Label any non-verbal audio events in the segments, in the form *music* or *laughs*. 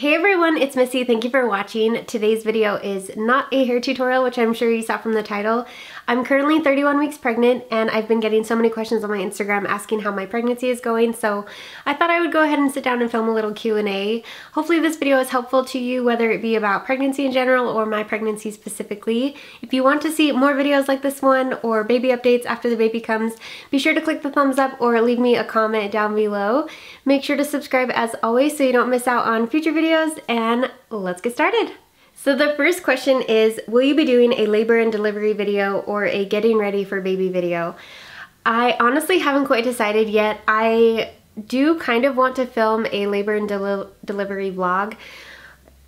Hey everyone, it's Missy. Thank you for watching. Today's video is not a hair tutorial, which I'm sure you saw from the title. I'm currently 31 weeks pregnant and I've been getting so many questions on my Instagram asking how my pregnancy is going, so I thought I would go ahead and sit down and film a little Q&A. Hopefully this video is helpful to you, whether it be about pregnancy in general or my pregnancy specifically. If you want to see more videos like this one or baby updates after the baby comes, be sure to click the thumbs up or leave me a comment down below. Make sure to subscribe as always so you don't miss out on future videos videos and let's get started. So the first question is, will you be doing a labor and delivery video or a getting ready for baby video? I honestly haven't quite decided yet. I do kind of want to film a labor and deli delivery vlog,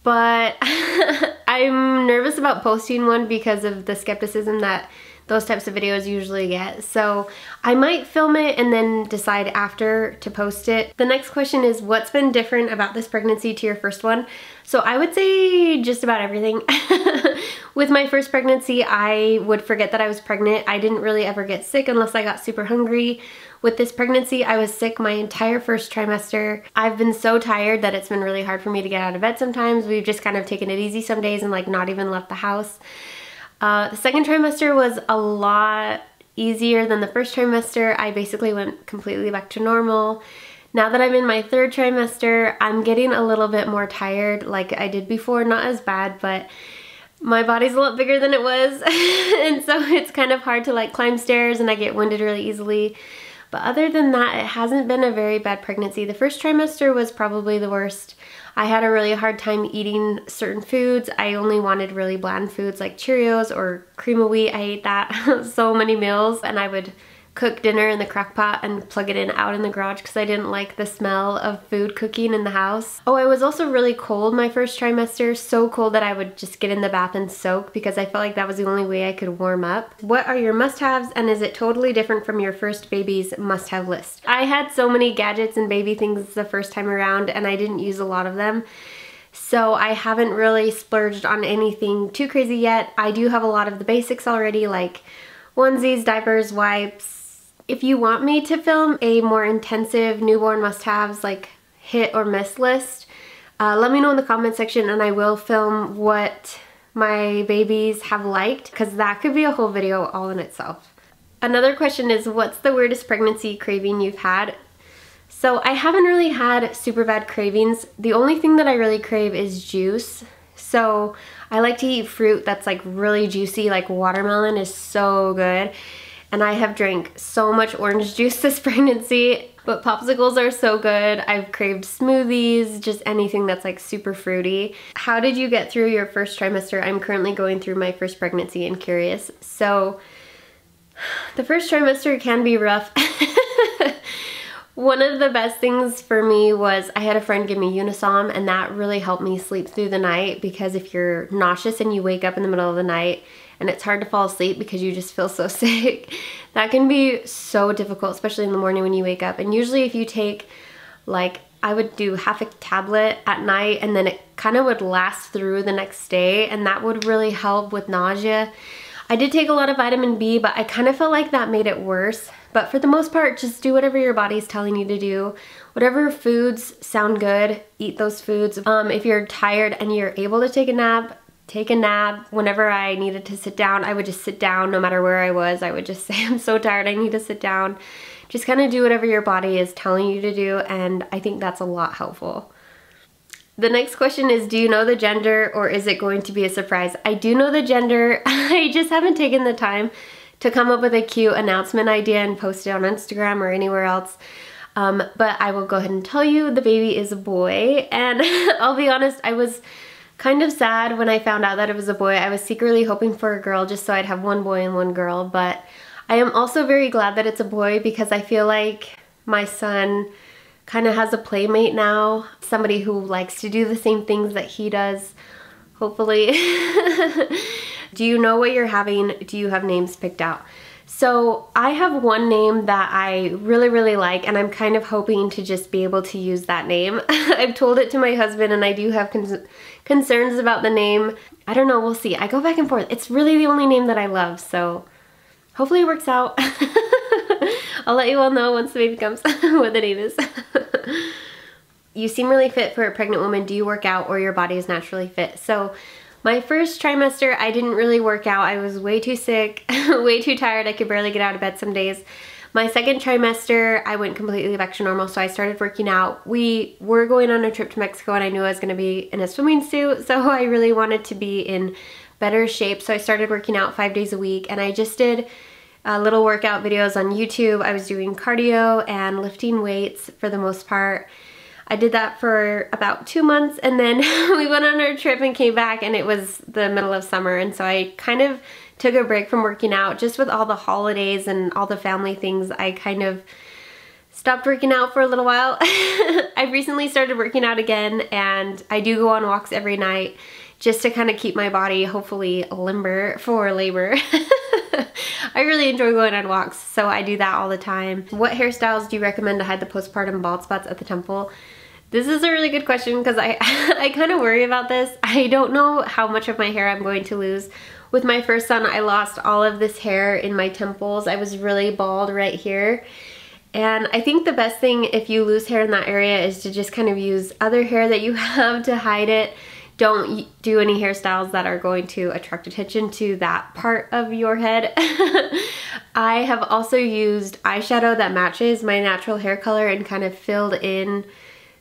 but *laughs* I'm nervous about posting one because of the skepticism that those types of videos usually get. So I might film it and then decide after to post it. The next question is what's been different about this pregnancy to your first one? So I would say just about everything. *laughs* With my first pregnancy, I would forget that I was pregnant. I didn't really ever get sick unless I got super hungry. With this pregnancy, I was sick my entire first trimester. I've been so tired that it's been really hard for me to get out of bed sometimes. We've just kind of taken it easy some days and like not even left the house. Uh, the second trimester was a lot easier than the first trimester. I basically went completely back to normal. Now that I'm in my third trimester, I'm getting a little bit more tired like I did before. Not as bad, but my body's a lot bigger than it was. *laughs* and so it's kind of hard to like climb stairs and I get winded really easily. But other than that, it hasn't been a very bad pregnancy. The first trimester was probably the worst. I had a really hard time eating certain foods. I only wanted really bland foods like Cheerios or cream of wheat. I ate that *laughs* so many meals and I would cook dinner in the crock pot and plug it in out in the garage because I didn't like the smell of food cooking in the house. Oh, I was also really cold my first trimester, so cold that I would just get in the bath and soak because I felt like that was the only way I could warm up. What are your must-haves and is it totally different from your first baby's must-have list? I had so many gadgets and baby things the first time around and I didn't use a lot of them. So I haven't really splurged on anything too crazy yet. I do have a lot of the basics already like onesies, diapers, wipes, if you want me to film a more intensive newborn must-haves like hit or miss list, uh, let me know in the comment section and I will film what my babies have liked because that could be a whole video all in itself. Another question is what's the weirdest pregnancy craving you've had? So I haven't really had super bad cravings. The only thing that I really crave is juice. So I like to eat fruit that's like really juicy, like watermelon is so good and I have drank so much orange juice *laughs* this pregnancy, but popsicles are so good. I've craved smoothies, just anything that's like super fruity. How did you get through your first trimester? I'm currently going through my first pregnancy and curious. So *sighs* the first trimester can be rough. *laughs* One of the best things for me was I had a friend give me Unisom and that really helped me sleep through the night because if you're nauseous and you wake up in the middle of the night and it's hard to fall asleep because you just feel so *laughs* sick. that can be so difficult, especially in the morning when you wake up. And usually if you take like, I would do half a tablet at night and then it kind of would last through the next day and that would really help with nausea. I did take a lot of vitamin B, but I kind of felt like that made it worse. But for the most part, just do whatever your body's telling you to do. Whatever foods sound good, eat those foods. Um, if you're tired and you're able to take a nap, take a nap. Whenever I needed to sit down, I would just sit down no matter where I was. I would just *laughs* say, I'm so tired, I need to sit down. Just kind of do whatever your body is telling you to do, and I think that's a lot helpful. The next question is, do you know the gender or is it going to be a surprise? I do know the gender. *laughs* I just haven't taken the time to come up with a cute announcement idea and post it on Instagram or anywhere else. Um, but I will go ahead and tell you the baby is a boy. And *laughs* I'll be honest, I was kind of sad when I found out that it was a boy. I was secretly hoping for a girl just so I'd have one boy and one girl, but I am also very glad that it's a boy because I feel like my son kind of has a playmate now, somebody who likes to do the same things that he does, hopefully. *laughs* do you know what you're having? Do you have names picked out? So I have one name that I really, really like and I'm kind of hoping to just be able to use that name. *laughs* I've told it to my husband and I do have con concerns about the name. I don't know, we'll see. I go back and forth. It's really the only name that I love, so hopefully it works out. *laughs* I'll let you all know once the baby comes *laughs* what the name is. you seem really fit for a pregnant woman. Do you work out or your body is naturally fit? So my first trimester, I didn't really work out. I was way too sick, *laughs* way too tired. I could barely get out of bed some days. My second trimester, I went completely back to normal, so I started working out. We were going on a trip to Mexico and I knew I was gonna be in a swimming suit, *laughs* so I really wanted to be in better shape. So I started working out five days a week and I just did uh, little workout videos on YouTube. I was doing cardio and lifting weights for the most part. I did that for about two months and then *laughs* we went on our trip and came back and it was the middle of summer and so I kind of took a break from working out just with all the holidays and all the family things I kind of stopped working out for a little while. *laughs* I've recently started working out again and I do go on walks every night just to kind of keep my body hopefully limber for labor. *laughs* I really enjoy going on walks, so I do that all the time. What hairstyles do you recommend to hide the postpartum bald spots at the temple? This is a really good question because I, *laughs* I kind of worry about this. I don't know how much of my hair I'm going to lose. With my first son, I lost all of this hair in my temples. I was really bald right here. And I think the best thing if you lose hair in that area is to just kind of use other hair that you *laughs* have to hide it don't do any hairstyles that are going to attract attention to that part of your head. *laughs* I have also used eyeshadow that matches my natural hair color and kind of filled in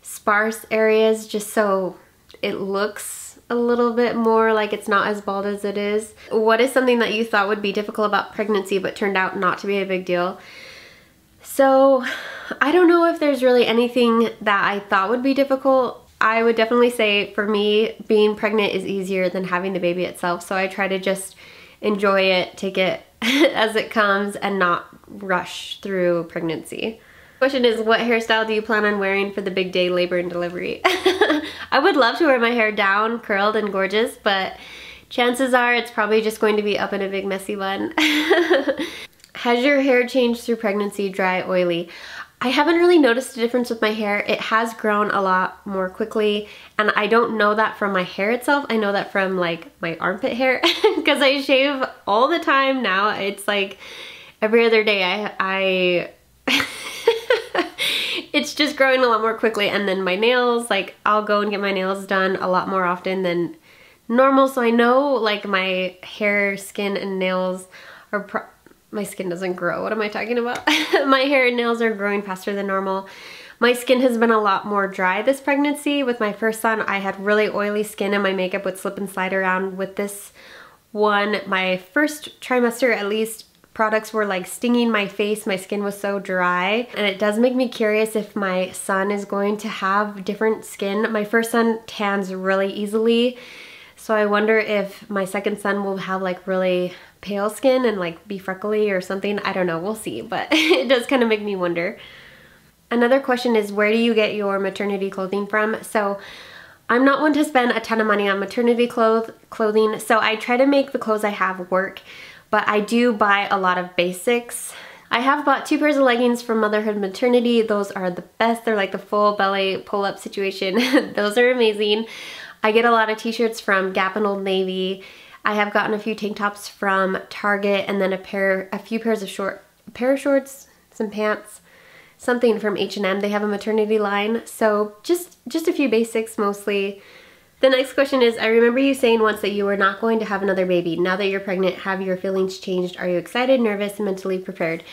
sparse areas just so it looks a little bit more like it's not as bald as it is. What is something that you thought would be difficult about pregnancy but turned out not to be a big deal? So I don't know if there's really anything that I thought would be difficult. I would definitely say for me, being pregnant is easier than having the baby itself. So I try to just enjoy it, take it *laughs* as it comes and not rush through pregnancy. Question is, what hairstyle do you plan on wearing for the big day labor and delivery? *laughs* I would love to wear my hair down, curled and gorgeous, but chances are it's probably just going to be up in a big messy bun. *laughs* Has your hair changed through pregnancy, dry, oily? I haven't really noticed a difference with my hair. It has grown a lot more quickly and I don't know that from my hair itself. I know that from like my armpit hair *laughs* because I shave all the time now. It's like every other day I, I *laughs* it's just growing a lot more quickly and then my nails, like I'll go and get my nails done a lot more often than normal. So I know like my hair, skin, and nails are my skin doesn't grow. What am I talking about? *laughs* my hair and nails are growing faster than normal. My skin has been a lot more dry this pregnancy. With my first son, I had really oily skin and my makeup would slip and slide around. With this one, my first trimester at least, products were like stinging my face. My skin was so dry. And it does make me curious if my son is going to have different skin. My first son tans really easily. So I wonder if my second son will have like really pale skin and like be freckly or something. I don't know, we'll see, but *laughs* it does kind of make me wonder. Another question is where do you get your maternity clothing from? So I'm not one to spend a ton of money on maternity cloth clothing, so I try to make the clothes I have work, but I do buy a lot of basics. I have bought two pairs of leggings from Motherhood Maternity. Those are the best. They're like the full belly pull-up situation. *laughs* Those are amazing. I get a lot of t-shirts from Gap and Old Navy I have gotten a few tank tops from Target and then a pair, a few pairs of short, pair of shorts, some pants, something from H&M. They have a maternity line, so just, just a few basics mostly. The next question is, I remember you saying once that you were not going to have another baby. Now that you're pregnant, have your feelings changed? Are you excited, nervous, and mentally prepared?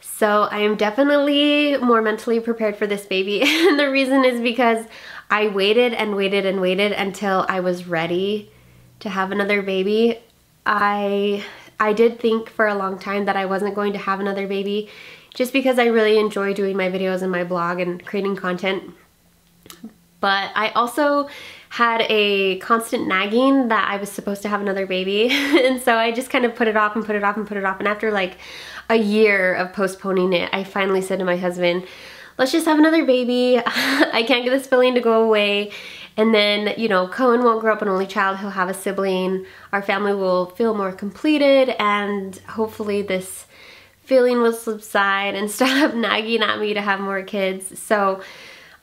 So I am definitely more mentally prepared for this baby. *laughs* and the reason is because I waited and waited and waited until I was ready to have another baby. I I did think for a long time that I wasn't going to have another baby just because I really enjoy doing my videos and my blog and creating content. But I also had a constant nagging that I was supposed to have another baby. *laughs* and so I just kind of put it off and put it off and put it off. And after like a year of postponing it, I finally said to my husband, let's just have another baby. *laughs* I can't get this feeling to go away. And then, you know, Cohen won't grow up an only child, he'll have a sibling. Our family will feel more completed and hopefully this feeling will subside *laughs* and stop nagging at me to have more kids. So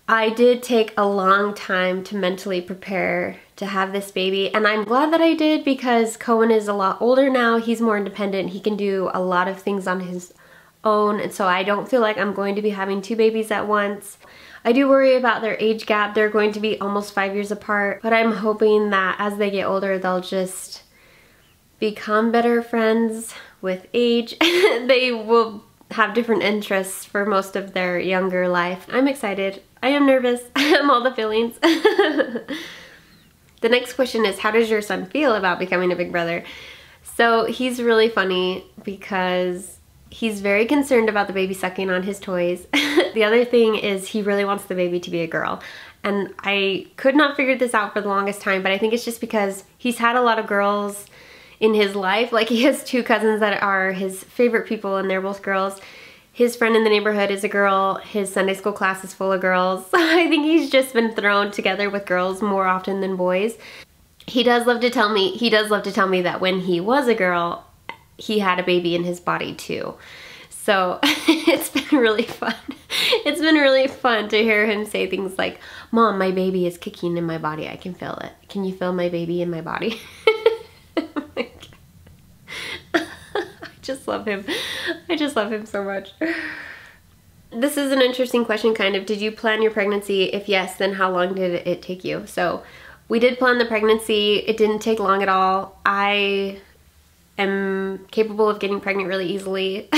I did take a long time to mentally prepare to have this baby and I'm glad that I did because Cohen is a lot older now. He's more independent. He can do a lot of things on his own and so I don't feel like I'm going to be having two babies at once. I do worry about their age gap. They're going to be almost five years apart, but I'm hoping that as they get older, they'll just become better friends with age. *laughs* they will have different interests for most of their younger life. I'm excited. I am nervous. *laughs* I'm all the feelings. *laughs* the next question is, how does your son feel about becoming a big brother? So he's really funny because he's very concerned about the baby sucking on his toys. *laughs* the other thing is he really wants the baby to be a girl. And I could not figure this out for the longest time, but I think it's just because he's had a lot of girls in his life. Like *laughs* he has two cousins that are his favorite people and they're both girls. His friend in the neighborhood is a girl. His Sunday school class is full of girls. *laughs* I think he's just been thrown together with girls more often than boys. He does love to tell me, he does love to tell me that when he was a girl, he had a baby in his body too. So *laughs* it's been really fun. It's been really fun to hear him say things like, Mom, my baby is kicking in my body. I can feel it. Can you feel my baby in my body? *laughs* *laughs* I just love him. I just love him so much. This is an interesting question kind of. Did you plan your pregnancy? If yes, then how long did it take you? So we did plan the pregnancy. It didn't take long at all. I am capable of getting pregnant really easily.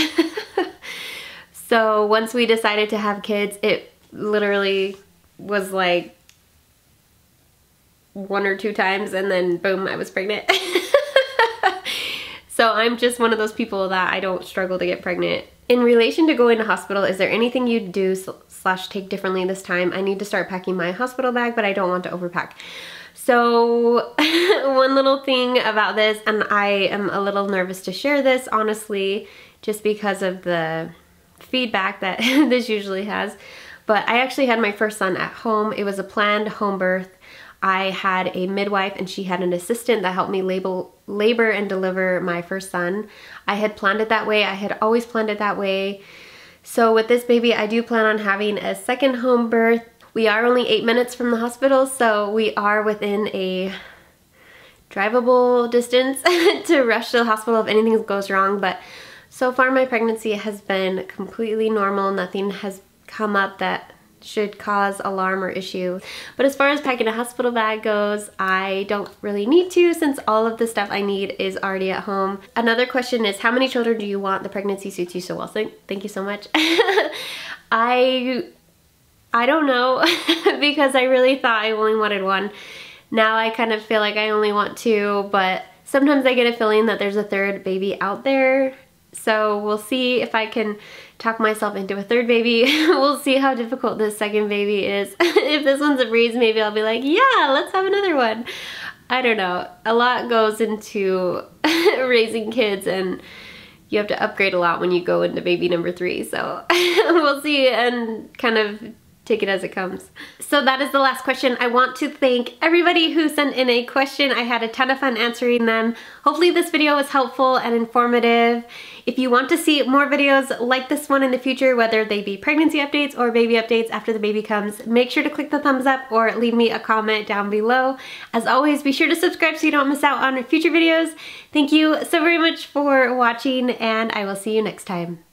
*laughs* so once we decided to have kids, it literally was like one or two times and then boom, I was pregnant. *laughs* So I'm just one of those people that I don't struggle to get pregnant. In relation to going to hospital, is there anything you do slash take differently this time? I need to start packing my hospital bag, but I don't want to overpack. So *laughs* one little thing about this, and I am a little nervous to share this, honestly, just because of the feedback that *laughs* this usually has, but I actually had my first son at home. It was a planned home birth. I had a midwife and she had an assistant that helped me label, labor and deliver my first son. I had planned it that way. I had always planned it that way. So with this baby, I do plan on having a second home birth. We are only eight minutes from the hospital, so we are within a drivable distance *laughs* to rush to the hospital if anything goes wrong. But so far my pregnancy has been completely normal. Nothing has come up that should cause alarm or issue. But as far as packing a hospital bag goes, I don't really need to since all of the stuff I need is already at home. Another question is how many children do you want? The pregnancy suits you so well. So thank you so much. *laughs* I I don't know *laughs* because I really thought I only wanted one. Now I kind of feel like I only want two, but sometimes I get a feeling that there's a third baby out there. So we'll see if I can talk myself into a third baby. *laughs* we'll see how difficult this second baby is. *laughs* if this one's a breeze, maybe I'll be like, yeah, let's have another one. I don't know. A lot goes into raising kids and you have to upgrade a lot when you go into baby number three. So we'll see and kind of take it as it comes. So that is the last question. I want to thank everybody who sent in a question. I had a ton of fun answering them. Hopefully this video was helpful and informative. If you want to see more videos like this one in the future, whether they be pregnancy updates or baby updates after the baby comes, make sure to click the thumbs up or leave me a comment down below. As always, be sure to subscribe so you don't miss out on future videos. Thank you so very much for watching and I will see you next time.